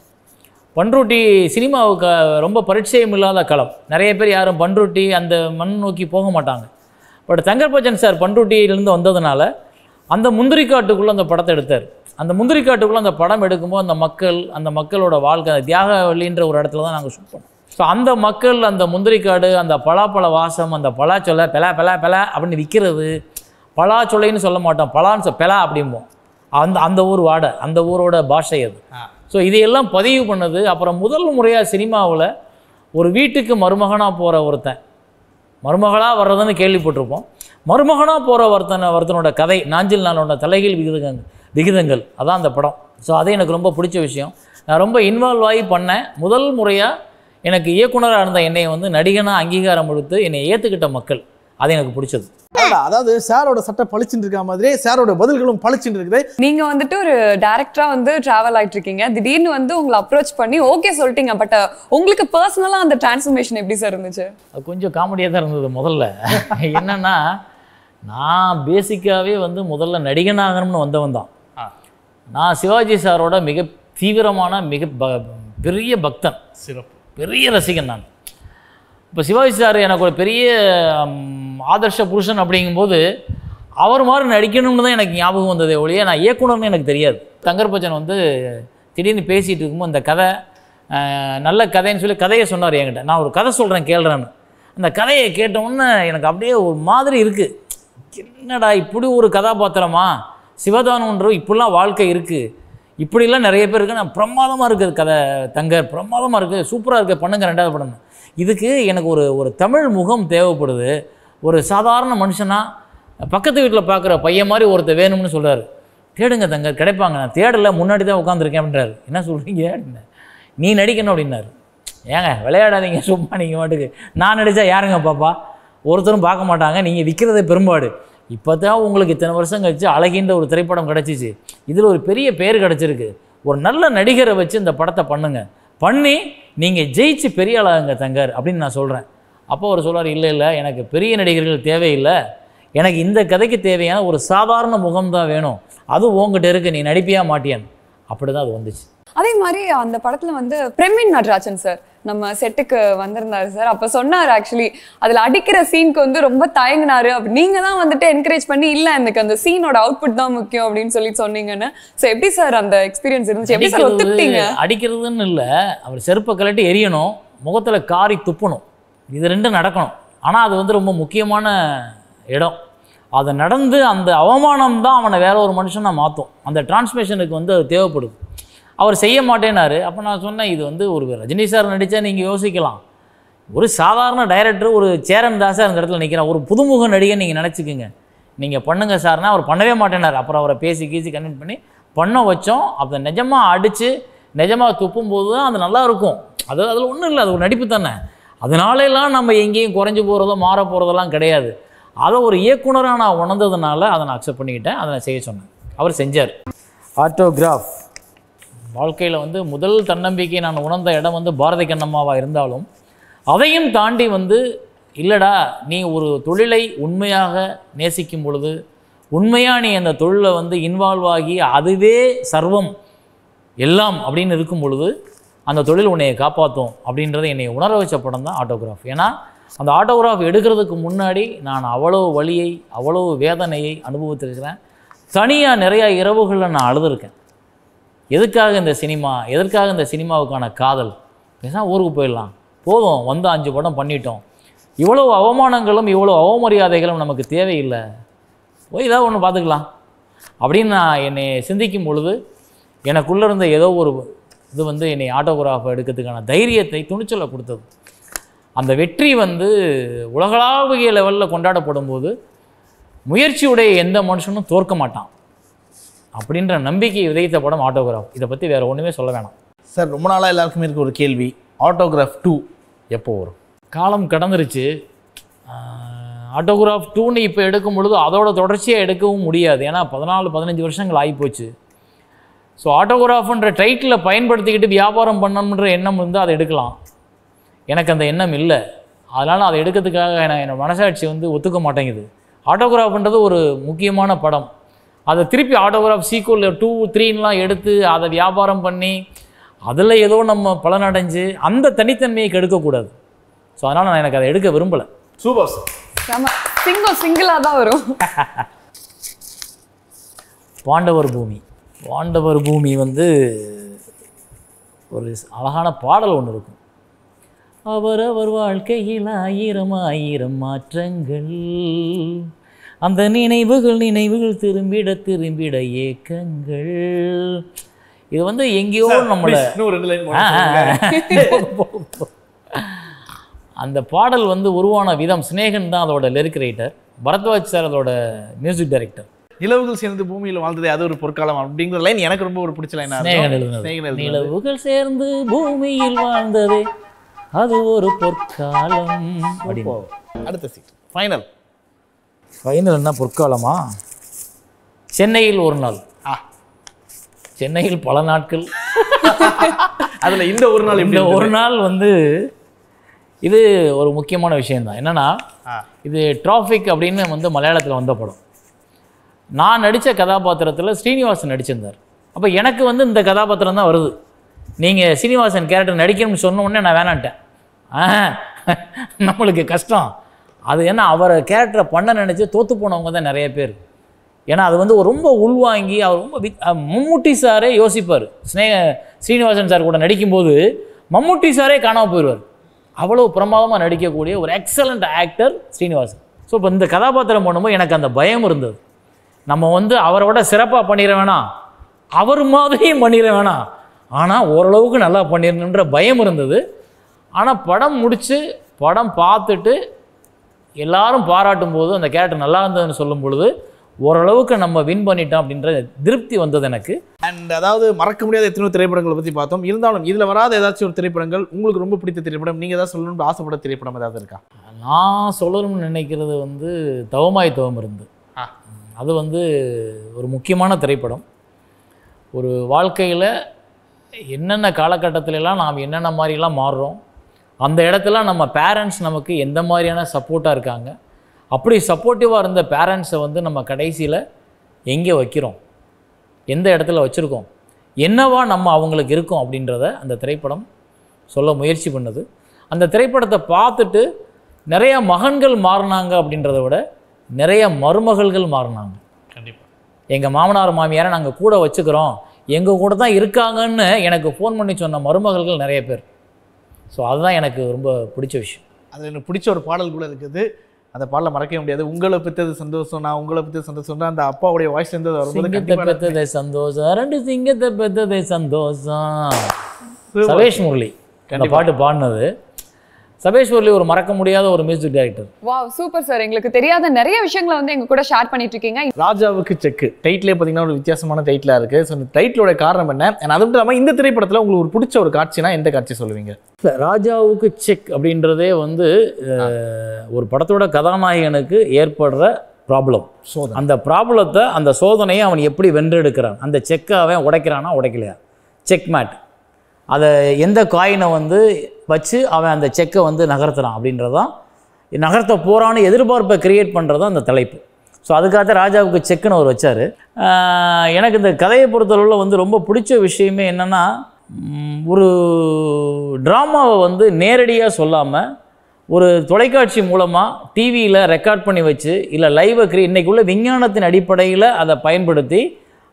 பன்ருட்டி சினிமாவுக்கு ரொம்ப பரிச்சயம் இல்லாத களம். நிறைய பேர் யாரும் பன்ருட்டி அந்த மண் நோக்கி போக மாட்டாங்க. பட் தங்கர்பச்சன் சார் பன்ருட்டியிலேருந்து வந்ததுனால அந்த முந்திரி காட்டுக்குள்ளே அந்த படத்தை எடுத்தார். அந்த முந்திரி காட்டுக்குள்ளே அந்த படம் எடுக்கும்போது அந்த மக்கள் அந்த மக்களோட வாழ்க்கை அந்த தியாகவல்லின்ற ஒரு இடத்துல தான் நாங்கள் ஷூட் பண்ணோம். ஸோ அந்த மக்கள் அந்த முந்திரிக்காடு அந்த பலாப்பழ வாசம் அந்த பலாச்சொலை பெலா பெலா பெலா அப்படின்னு விற்கிறது பலாச்சொலைன்னு சொல்ல மாட்டோம் பலான்னு சொல் பெலா அப்படிம்போம். அந்த அந்த ஊர் வாடை அந்த ஊரோட பாஷை அது. ஸோ இதையெல்லாம் பதிவு பண்ணது அப்புறம் முதல் முறையாக சினிமாவில் ஒரு வீட்டுக்கு மருமகனாக போகிற ஒருத்தன். மருமகளாக வர்றதுன்னு கேள்விப்பட்டிருப்போம். மருமகனாக போகிற ஒருத்தனை ஒருத்தனோட கதை நாஞ்சில் நாளோட தலைகீழ் விகிதங்கள் விகிதங்கள். அதான் அந்த படம். ஸோ அது எனக்கு ரொம்ப பிடிச்ச விஷயம். நான் ரொம்ப இன்வால்வ் ஆகி பண்ணேன். முதல் முறையாக எனக்கு இயக்குனராக இருந்த என்னை வந்து நடிகனாக அங்கீகாரம் கொடுத்து என்னை ஏற்றுக்கிட்ட மக்கள். அது எனக்கு பிடிச்சது. அதாவது சாரோட சட்டை பளிச்சுன்னு இருக்க மாதிரி சாரோட பதில்களும் பளிச்சுன்னு இருக்குது. நீங்க வந்துட்டு ஒரு டைரக்டரா வந்து டிராவல் ஆயிட்டு இருக்கீங்க. திடீர்னு வந்து உங்களை அப்ரோச் பண்ணி ஓகே சொல்லிட்டீங்க. பட் உங்களுக்கு பர்சனலா அந்த டிரான்ஸ்ஃபர்மேஷன் எப்படி சார் இருந்துச்சு? அது கொஞ்சம் காமெடியாக தான் இருந்தது முதல்ல. [laughs] என்னன்னா நான் பேசிக்காகவே வந்து முதல்ல நடிகனாகணும்னு வந்தவன் தான். நான் சிவாஜி சாரோட மிக தீவிரமான மிக ப பெரிய பக்தன். சிறப்பு. பெரிய ரசிகன் நான். இப்போ சிவாஜி சார் எனக்கு ஒரு பெரிய ஆதர்ஷ புருஷன் அப்படிங்கும்போது அவர் மாதிரி நடிக்கணும்னு தான் எனக்கு ஞாபகம் வந்ததே ஒழிய நான் இயக்குனர்னு எனக்கு தெரியாது. தங்கர்பச்சன் வந்து திடீர்னு பேசிகிட்டு இருக்கும்போது இந்த கதை நல்ல கதைன்னு சொல்லி கதையை சொன்னார் என்கிட்ட. நான் ஒரு கதை சொல்கிறேன் கேள்றேன்னு. அந்த கதையை கேட்ட உடனே எனக்கு அப்படியே ஒரு மாதிரி இருக்குது என்னடா இப்படி ஒரு கதாபாத்திரமா? சிவதானன்ற இப்படிலாம் வாழ்க்கை இருக்குது இப்படிலாம் நிறைய பேர் இருக்குது நான் பிரமாதமாக இருக்குது கதை தங்கர். பிரமாதமாக இருக்குது சூப்பராக இருக்குது பண்ணுங்க ரெண்டாவது படம். இதுக்கு எனக்கு ஒரு ஒரு தமிழ் முகம் தேவைப்படுது. ஒரு சாதாரண மனுஷனாக பக்கத்து வீட்டில் பார்க்குற பையன் மாதிரி ஒருத்தர் வேணும்னு சொல்கிறார் தேடுங்க தங்கர். கிடைப்பாங்க. நான் தேடலை. முன்னாடி தான் உட்காந்துருக்கேன் அப்படின்றாரு. என்ன சொல்கிறீங்க அப்படின்னேன் நீ நடிக்கணும் அப்படின்னாரு. ஏங்க விளையாடாதீங்க. சும்மா நீங்கள் மாட்டுக்கு நான் நடித்தா யாருங்க பாப்பா? ஒருத்தரும் பார்க்க மாட்டாங்க. நீங்கள் விற்கிறதே பெரும்பாடு. இப்போ தான் உங்களுக்கு இத்தனை வருஷம் கழிச்சு அழகின்ற ஒரு திரைப்படம் கிடச்சிச்சு. இதில் ஒரு பெரிய பேர் கிடச்சிருக்கு. ஒரு நல்ல நடிகரை வச்சு இந்த படத்தை பண்ணுங்கள் பண்ணி நீங்கள் ஜெயிச்சு பெரிய ஆளாகுங்க தங்கர் அப்படின்னு நான் சொல்கிறேன் அப்போ அவர் சொல்கிறார் இல்லை இல்லை எனக்கு பெரிய நடிகர்கள் தேவையில்லை. எனக்கு இந்த கதைக்கு தேவையான ஒரு சாதாரண முகம்தான் வேணும். அது உங்ககிட்ட இருக்கு நீ நடிப்பியா மாட்டியான் அப்படி தான் அது வந்துச்சு. அதே மாதிரி அந்த படத்தில் வந்து பிரமின் நடராஜன் சார் நம்ம செட்டுக்கு வந்திருந்தாரு சார் அப்ப சொன்னாரு ஆக்சுவலி அதுல அடிக்கிற சீனுக்கு வந்து ரொம்ப தயங்கினாரு. அப்ப நீங்க தான் வந்துட்டு என்கரேஜ் பண்ணி இல்ல எனக்கு அந்த சீனோட அவுட்புட் தான் முக்கியம் அப்படின்னு சொல்லி சொன்னீங்கன்னு. சோ எப்படி சார் அந்த எக்ஸ்பீரியன்ஸ் இருந்துச்சு? எப்படி சார் ஒத்துக்கிட்டீங்க? அடிக்கிறது அடிக்கிறதுன்னு இல்லை. அவர் செருப்பை கழட்டி எரியணும் முகத்தில் காரி துப்பணும். இது ரெண்டும் நடக்கணும். ஆனால் அது வந்து ரொம்ப முக்கியமான இடம். அது நடந்து அந்த அவமானம் தான் அவனை வேற ஒரு மனுஷனா மாற்றும் அந்த டிரான்ஸ்மிஷனுக்கு வந்து அது தேவைப்படுது. அவர் செய்ய மாட்டேனாரு. அப்போ நான் சொன்னேன் இது வந்து ஒரு ரஜினி சார் நடித்தா நீங்கள் யோசிக்கலாம். ஒரு சாதாரண டைரக்டர் ஒரு சேரன் தாசா அந்த இடத்துல நிற்கிறான் ஒரு புதுமுக நடிகை நீங்கள் நினச்சிக்கோங்க. நீங்கள் பண்ணுங்கள் சார்னா அவர் பண்ணவே மாட்டேனார். அப்புறம் அவரை பேசி கீசி கன்வின்ஸ் பண்ணி பண்ண வச்சோம். அப்போ நிஜமாக அடித்து நிஜமாக துப்பும்போது தான் அது நல்லா இருக்கும். அது அதில் ஒன்றும் இல்லை. அது ஒரு நடிப்பு தானே. அதனாலலாம் நம்ம எங்கேயும் குறைஞ்சி போகிறதோ மாற போகிறதெல்லாம் கிடையாது. அதை ஒரு இயக்குனராக நான் உணர்ந்ததுனால அதை நான் அக்செப்ட் பண்ணிக்கிட்டேன். அதை நான் செய்ய சொன்னேன். அவர் செஞ்சார். ஆட்டோகிராஃப் வாழ்க்கையில் வந்து முதல் தன்னம்பிக்கை நான் உணர்ந்த இடம் வந்து பாரதி கண்ணம்மாவாக இருந்தாலும் அதையும் தாண்டி வந்து இல்லைடா நீ ஒரு தொழிலை உண்மையாக நேசிக்கும் பொழுது உண்மையாக நீ அந்த தொழிலை வந்து இன்வால்வ் ஆகி அதுவே சர்வம் எல்லாம் அப்படின்னு இருக்கும் பொழுது அந்த தொழில் உன்னை காப்பாற்றும் அப்படின்றத என்னை உணர வச்ச படம் தான் ஆட்டோகிராஃப் ஏன்னா அந்த ஆட்டோகிராஃப் எடுக்கிறதுக்கு முன்னாடி நான் அவ்வளோ வலியை அவ்வளோ வேதனையை அனுபவித்திருக்கிறேன். தனியாக நிறையா இரவுகளில் நான் அழுதுருக்கேன். எதுக்காக இந்த சினிமா? எதற்காக இந்த சினிமாவுக்கான காதல்? பேசினா ஊருக்கு போயிடலாம். போதும் வந்து அஞ்சு படம் பண்ணிட்டோம். இவ்வளோ அவமானங்களும் இவ்வளோ அவமரியாதைகளும் நமக்கு தேவையில்லை. போய் ஏதாவது ஒன்று பார்த்துக்கலாம். அப்படின்னு நான் என்னை சிந்திக்கும் பொழுது எனக்குள்ளே இருந்த ஏதோ ஒரு இது வந்து என்னை ஆட்டோகிராஃப் எடுக்கிறதுக்கான தைரியத்தை துணிச்சலை கொடுத்தது. அந்த வெற்றி வந்து உலகளாவிய லெவலில் கொண்டாடப்படும் போது முயற்சியுடைய எந்த மனுஷனும் தோற்க மாட்டான். அப்படின்ற நம்பிக்கை விதைத்த படம் ஆட்டோகிராஃப் இதை பற்றி வேறு ஒன்றுமே சொல்ல வேணாம். சார் ரொம்ப நாளாக எல்லாருக்குமே இருக்க ஒரு கேள்வி. ஆட்டோகிராஃப் டூ எப்போ வரும்? காலம் கடந்துருச்சு. ஆட்டோகிராஃப் டூன்னு இப்போ எடுக்கும் பொழுது அதோட தொடர்ச்சியாக எடுக்கவும் முடியாது. ஏன்னா பதினாலு பதினஞ்சு வருஷங்கள் ஆகிப்போச்சு. ஸோ ஆட்டோகிராஃப்ன்ற டைட்டிலை பயன்படுத்திக்கிட்டு வியாபாரம் பண்ணணுன்ற எண்ணம் இருந்தால் அதை எடுக்கலாம். எனக்கு அந்த எண்ணம் இல்லை. அதனால் அதை எடுக்கிறதுக்காக என என்னோட மனசாட்சி வந்து ஒத்துக்க மாட்டேங்குது. ஆட்டோகிராஃப்ன்றது ஒரு முக்கியமான படம். அதை திருப்பி ஆட்டோகிராஃப் சீக்குவல் டூ த்ரீன்லாம் எடுத்து அதை வியாபாரம் பண்ணி அதில் ஏதோ நம்ம பலனடைஞ்சு அந்த தனித்தன்மையை கெடுக்கக்கூடாது. ஸோ அதனால் நான் எனக்கு அதை எடுக்க விரும்பலை. சூப்பர் சார் நம்ம சிங்கிள் சிங்கிளா தான் வரும். [laughs] பாண்டவர் பூமி. பாண்டவர் பூமி வந்து ஒரு அழகான பாடல் ஒன்று இருக்கும். அவரவர் வாழ்க்கையில் ஆயிரம் ஆயிரம் மாற்றங்கள். அந்த நினைவுகள் நினைவுகள் திரும்பிட திரும்பிட ஏக்கங்கள். இது வந்து எங்கேயோ நம்மளை. அந்த பாடல் வந்து உருவான விதம் சிநேகன் தான் அதோட லிரிக் ரைட்டர் பரத்வாஜ் சார் அதோட மியூசிக் டைரக்டர் நிலவுகள் சேர்ந்து பூமியில் வாழ்ந்ததே அது ஒரு பொற்காலம் அப்படிங்கிற லைன் எனக்கு ரொம்ப ஒரு பிடிச்ச லைனா நிலவுகள் சேர்ந்து பூமியில் வாழ்ந்ததே அது ஒரு பொற்காலம். அடுத்த சீட் ஃபைனல் ஃபைனல் என்ன பொற்காலமா? சென்னையில் ஒரு நாள். ஆ. சென்னையில் பல நாட்கள். அதுல இந்த ஒரு நாள் இந்த ஒரு நாள் வந்து இது ஒரு முக்கியமான விஷயம்தான். என்னன்னா. இது டிராஃபிக் அப்படின்னு வந்து மலையாளத்தில் வந்த படம். நான் நடித்த கதாபாத்திரத்தில் ஸ்ரீனிவாசன் நடிச்சிருந்தார். அப்போ எனக்கு வந்து இந்த கதாபாத்திரம் தான் வருது. நீங்கள் ஸ்ரீனிவாசன் கேரக்டர் நடிக்கணும்னு சொன்ன உடனே நான் வேணான்ட்டேன். நம்மளுக்கு கஷ்டம். அது ஏன்னா அவரை கேரக்டரை பண்ண நினச்சி தோற்று போனவங்க தான் நிறைய பேர். ஏன்னா அது வந்து ரொம்ப உள்வாங்கி அவர் ரொம்ப வித்- மம்முட்டி சாரே யோசிப்பார். ஸ்னே ஸ்ரீனிவாசன் சார் கூட நடிக்கும்போது மம்முட்டி சாரே காணாமல் போயிடுவார் அவ்வளோ பிரமாதமாக நடிக்கக்கூடிய ஒரு எக்ஸலண்ட் ஆக்டர் ஸ்ரீனிவாசன். ஸோ இப்போ இந்த கதாபாத்திரம் பண்ணும்போது எனக்கு அந்த பயம் இருந்தது. நம்ம வந்து அவரை விட சிறப்பாக பண்ணிட வேணாம். அவர் மாதிரியும் பண்ணிட வேணாம். ஆனால் ஓரளவுக்கு நல்லா பண்ணிடணுன்ற பயம் இருந்தது. ஆனால் படம் முடித்து படம் பார்த்துட்டு எல்லாரும் பாராட்டும் போது அந்த கேரக்டர் நல்லா இருந்ததுன்னு சொல்லும் பொழுது ஓரளவுக்கு நம்ம வின் பண்ணிட்டோம் அப்படின்ற திருப்தி வந்தது எனக்கு. அண்ட் அதாவது மறக்க முடியாத எத்தனையோ திரைப்படங்களை பற்றி பார்த்தோம். இருந்தாலும் இதுல வராத ஏதாச்சும் ஒரு திரைப்படங்கள் உங்களுக்கு ரொம்ப பிடித்த திரைப்படம் நீங்க ஏதாவது சொல்லணும்னு ஆசைப்பட்ட திரைப்படம் ஏதாவது இருக்கா? நான் சொல்லணும்னு நினைக்கிறது வந்து தவமாய் தவம் இருந்து. அது வந்து ஒரு முக்கியமான திரைப்படம். ஒரு வாழ்க்கையில் என்னென்ன காலகட்டத்தில எல்லாம் நாம் என்னென்ன மாதிரிலாம் மாறுறோம் அந்த இடத்துல நம்ம பேரண்ட்ஸ் நமக்கு எந்த மாதிரியான சப்போர்ட்டாக இருக்காங்க? அப்படி சப்போர்ட்டிவாக இருந்த பேரண்ட்ஸை வந்து நம்ம கடைசியில் எங்கே வைக்கிறோம்? எந்த இடத்துல வச்சுருக்கோம்? என்னவா நம்ம அவங்களுக்கு இருக்கோம் அப்படின்றத அந்த திரைப்படம் சொல்ல முயற்சி பண்ணுது. அந்த திரைப்படத்தை பார்த்துட்டு நிறைய மகன்கள் மாறினாங்க அப்படின்றத விட நிறைய மருமகள்கள் மாறினாங்க. கண்டிப்பா. எங்கள் மாமனார் மாமியாரை நாங்கள் கூட வச்சுக்கிறோம். எங்கள் கூட தான் இருக்காங்கன்னு எனக்கு ஃபோன் பண்ணி சொன்ன மருமகள்கள் நிறைய பேர். ஸோ அதுதான் எனக்கு ரொம்ப பிடிச்ச விஷயம். அது எனக்கு பிடிச்ச ஒரு பாடல் கூட இருக்குது. அந்த பாடலை மறக்கவே முடியாது. உங்களை பெற்றது சந்தோஷம் நான் உங்களை பெற்றது சந்தோஷம். அந்த அப்பாவுடைய வாய்ஸ் இருந்தது வரும்போது பெத்ததே சந்தோஷம். ரெண்டு சிங்கத்தை பெத்ததே சந்தோஷம். சபேஷ் முரளி அந்த பாட்டு பாடினது. சபேஷ் முரளி ஒரு மறக்க முடியாத ஒரு music director wow super sir எங்களுக்கு தெரியாத நிறைய விஷயங்களை வந்து எங்க கூட ஷேர் பண்ணிட்டு இருக்கீங்க ராஜாவுக்கு செக்கு டைட்டிலே பார்த்தீங்கன்னா ஒரு வித்தியாசமான டைட்டிலாக இருக்கு. ஸோ இந்த டைட்டிலோட காரணம் என்ன? அது மட்டும் இல்லாமல் இந்த திரைப்படத்தில் உங்களுக்கு ஒரு பிடிச்ச ஒரு காட்சினா எந்த காட்சி சொல்லுவீங்க? ராஜாவுக்கு செக் அப்படின்றதே வந்து ஒரு படத்தோட கதாநாயகனுக்கு ஏற்படுற ப்ராப்ளம் சோதனை. அந்த ப்ராப்ளத்தை அந்த சோதனையை அவன் எப்படி வென்றெடுக்கிறான்? அந்த செக்கை அவன் உடைக்கிறானா உடைக்கலையா? செக் மேட் அதை எந்த காயினை வந்து வச்சு அவன் அந்த செக்கை வந்து நகர்த்துறான் அப்படின்றதான் நகர்த்த போகிறான்னு எதிர்பார்ப்பை கிரியேட் பண்ணுறது அந்த தலைப்பு. ஸோ அதுக்காக ராஜாவுக்கு செக்குன்னு அவர் வச்சார். எனக்கு இந்த கதையை பொறுத்தளவில் வந்து ரொம்ப பிடிச்ச விஷயமே என்னென்னா ஒரு ட்ராமாவை வந்து நேரடியாக சொல்லாமல் ஒரு தொலைக்காட்சி மூலமாக டிவியில் ரெக்கார்ட் பண்ணி வச்சு இல்லை லைவை கிரி இன்றைக்குள்ள விஞ்ஞானத்தின் அடிப்படையில் அதை பயன்படுத்தி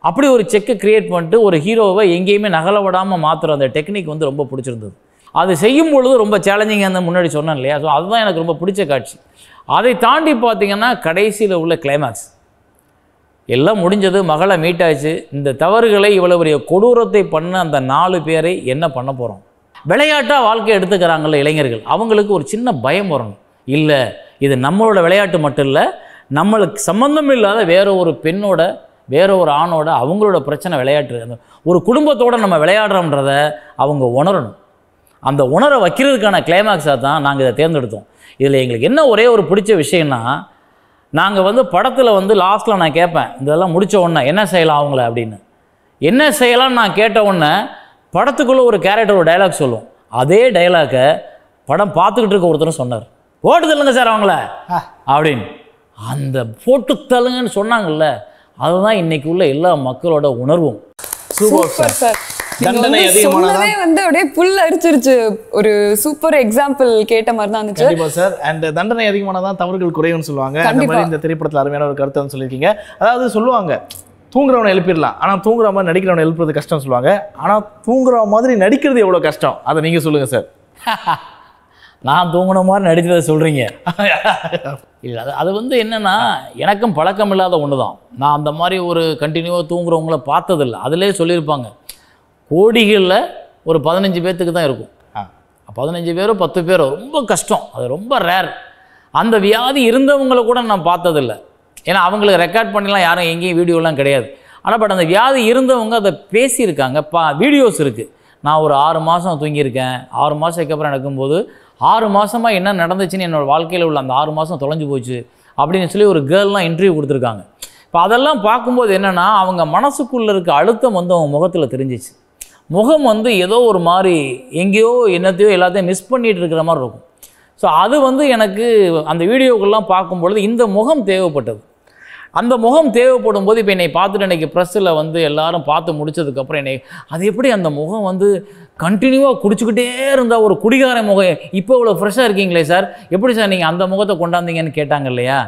அப்படி ஒரு செக்கை கிரியேட் பண்ணிட்டு ஒரு ஹீரோவை எங்கேயுமே நகல விடாமல் மாற்றுற அந்த டெக்னிக் வந்து ரொம்ப பிடிச்சிருந்தது. அது செய்யும் பொழுது ரொம்ப சேலஞ்சிங்காக அந்த முன்னாடி சொன்னேன் இல்லையா? ஸோ அதுதான் எனக்கு ரொம்ப பிடிச்ச காட்சி. அதை தாண்டி பார்த்தீங்கன்னா கடைசியில் உள்ள கிளைமேக்ஸ் எல்லாம் முடிஞ்சது மகளை மீட்டாச்சு இந்த தவறுகளை இவ்வளோ பெரிய கொடூரத்தை பண்ண அந்த நாலு பேரை என்ன பண்ண போகிறோம் விளையாட்டாக வாழ்க்கை எடுத்துக்கிறாங்கல்ல இளைஞர்கள். அவங்களுக்கு ஒரு சின்ன பயம் வரணும். இல்லை இது நம்மளோட விளையாட்டு மட்டும் இல்லை நம்மளுக்கு சம்மந்தம் இல்லாத வேற ஒரு பெண்ணோட வேற ஒரு ஆணோட அவங்களோட பிரச்சனை விளையாட்டு. அந்த ஒரு குடும்பத்தோட நம்ம விளையாடுறோன்றத அவங்க உணரணும். அந்த உணர வைக்கிறதுக்கான கிளைமேக்ஸாக தான் நாங்கள் இதை தேர்ந்தெடுத்தோம். இதில் எங்களுக்கு என்ன ஒரே ஒரு பிடிச்ச விஷயம்னா நாங்கள் வந்து படத்தில் வந்து லாஸ்ட்டில் நான் கேட்பேன் இதெல்லாம் முடிச்ச உடனே என்ன செய்யலாம் அவங்கள? அப்படின்னு. என்ன செய்யலாம்னு நான் கேட்ட உடனே படத்துக்குள்ளே ஒரு கேரக்டர் ஒரு டைலாக் சொல்லும் அதே டைலாக்கை படம் பார்த்துக்கிட்டு இருக்க ஒருத்தரும் சொன்னார். போட்டு தள்ளுங்க சார் அவங்கள. அப்படின்னு. அந்த போட்டு தள்ளுங்கன்னு சொன்னாங்கல்ல அதுதான் இன்னைக்கு உள்ள எல்லா மக்களோட உணர்வும். சூப்பர் சார் வந்து அப்படியே புல் அரிச்சிருச்சு. ஒரு சூப்பர் எக்ஸாம்பிள் கேட்ட மாதிரி தான் இருந்துச்சு. கண்டிப்பா சார் அண்ட் தண்டனை அதிகமானதான் தவறுகள் குறையும்னு சொல்லுவாங்க. அந்த. மாதிரி இந்த திரைப்படத்தில் அருமையான ஒரு கருத்தை சொல்லியிருக்கீங்க. அதாவது சொல்லுவாங்க தூங்குறவனை எழுப்பிடலாம். ஆனா தூங்குற மாதிரி நடிக்கிறவனை எழுப்புறது கஷ்டம் சொல்லுவாங்க. ஆனா தூங்குற மாதிரி நடிக்கிறது எவ்வளவு கஷ்டம்? அதை நீங்க சொல்லுங்க சார் [laughs] நான் தூங்குன மாதிரி நடித்ததை சொல்கிறீங்க [laughs] இல்லை அது அது வந்து என்னென்னா எனக்கும் பழக்கம் இல்லாத ஒன்று தான் நான் அந்த மாதிரி ஒரு கண்டினியூவாக தூங்குறவங்கள பார்த்ததில்ல. அதிலே சொல்லியிருப்பாங்க கோடிகளில் ஒரு பதினஞ்சு பேர்த்துக்கு தான் இருக்கும். பதினஞ்சு பேரோ பத்து பேரோ ரொம்ப கஷ்டம். அது ரொம்ப ரேர் அந்த வியாதி இருந்தவங்கள கூட நான் பார்த்ததில்ல. ஏன்னா அவங்களுக்கு ரெக்கார்ட் பண்ணிலாம் யாரும் எங்கேயும் வீடியோலாம் கிடையாது. ஆனால் பட் அந்த வியாதி இருந்தவங்க அதை பேசியிருக்காங்க. பா வீடியோஸ் இருக்குது நான் ஒரு ஆறு மாதம் தூங்கியிருக்கேன். ஆறு மாதத்துக்கு அப்புறம் நடக்கும்போது ஆறு மாதமாக என்ன நடந்துச்சுன்னு என்னோடய வாழ்க்கையில் உள்ள அந்த ஆறு மாதம் தொலைஞ்சு போச்சு அப்படின்னு சொல்லி ஒரு கேர்ள்லாம் இன்டர்வியூ கொடுத்துருக்காங்க. இப்போ அதெல்லாம் பார்க்கும்போது என்னென்னா அவங்க மனசுக்குள்ளே இருக்க அழுத்தம் வந்து அவங்க முகத்தில் தெரிஞ்சிச்சு. முகம் வந்து ஏதோ ஒரு மாதிரி எங்கேயோ என்னத்தையோ எல்லாத்தையும் மிஸ் பண்ணிகிட்டு இருக்கிற மாதிரி இருக்கும். ஸோ அது வந்து எனக்கு அந்த வீடியோக்கள்லாம் பார்க்கும்பொழுது இந்த முகம் தேவைப்பட்டது. அந்த முகம் தேவைப்படும் போது இப்போ என்னை பார்த்துட்டு இன்றைக்கி ப்ரெஸ்ஸில் வந்து எல்லாரும் பார்த்து முடிச்சதுக்கப்புறம் என்னை அது எப்படி அந்த முகம் வந்து கண்டினியூவாக குடிச்சுக்கிட்டே இருந்தால் ஒரு குடிகார முகம் இப்போ இவ்வளோ ஃப்ரெஷ்ஷாக இருக்கீங்களே சார் எப்படி சார் நீங்கள் அந்த முகத்தை கொண்டாந்தீங்கன்னு கேட்டாங்க இல்லையா?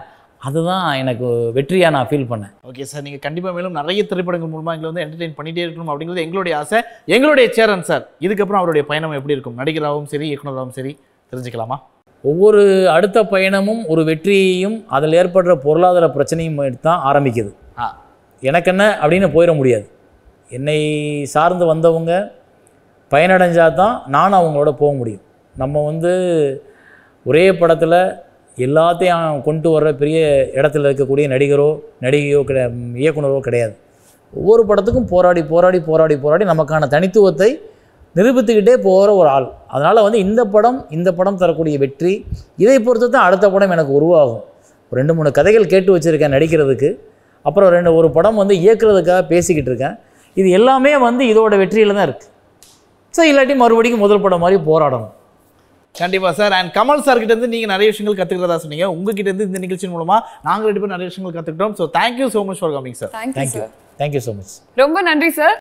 அதுதான் எனக்கு வெற்றியாக நான் ஃபீல் பண்ணேன். ஓகே சார் நீங்கள் கண்டிப்பாக மேலும் நிறைய திரைப்படங்கள் மூலமாக எங்களை வந்து என்டர்டெயின் பண்ணிட்டே இருக்கணும் அப்படிங்கிறது எங்களுடைய ஆசை. எங்களுடைய சேரன் சார் இதுக்கப்புறம் அவருடைய பயணம் எப்படி இருக்கும்? நடிகராகவும் சரி இயக்குனராகவும் சரி தெரிஞ்சுக்கலாமா? ஒவ்வொரு அடுத்த பயணமும் ஒரு வெற்றியையும் அதில் ஏற்படுற பொருளாதார பிரச்சனையும் தான் ஆரம்பிக்குது. எனக்கு என்ன அப்படின்னு போயிட முடியாது. என்னை சார்ந்து வந்தவங்க பயனடைஞ்சால் தான் நானும் அவங்களோட போக முடியும். நம்ம வந்து ஒரே படத்தில் எல்லாத்தையும் கொண்டு வர்ற பெரிய இடத்துல இருக்கக்கூடிய நடிகரோ நடிகையோ கிடை இயக்குனரோ கிடையாது. ஒவ்வொரு படத்துக்கும் போராடி போராடி போராடி போராடி நமக்கான தனித்துவத்தை நிரூபித்துக்கிட்டே போகிற ஒரு ஆள். அதனால் வந்து இந்த படம் இந்த படம் தரக்கூடிய வெற்றி இதை பொறுத்து தான் அடுத்த படம் எனக்கு உருவாகும். ஒரு ரெண்டு மூணு கதைகள் கேட்டு வச்சுருக்கேன் நடிக்கிறதுக்கு. அப்புறம் ரெண்டு ஒரு படம் வந்து இயக்குறதுக்காக பேசிக்கிட்டு இருக்கேன். இது எல்லாமே வந்து இதோட வெற்றியில் தான் இருக்குது ஸோ இல்லாட்டி மறுபடியும் முதல் படம் மாதிரி போராடணும். கண்டிப்பா சார் அண்ட் கமல் சார் கிட்ட இருந்து நீங்க நிறைய விஷயங்கள் கத்துக்கிறதா சொன்னீங்க. உங்ககிட்ட இருந்து இந்த நிகழ்ச்சியின் மூலமா நாங்க ரெண்டு பேரும் நிறைய விஷயங்கள் கத்துக்கிட்டோம். So thank you so much for coming sir thank you thank you sir thank you so much ரொம்ப நன்றி சார்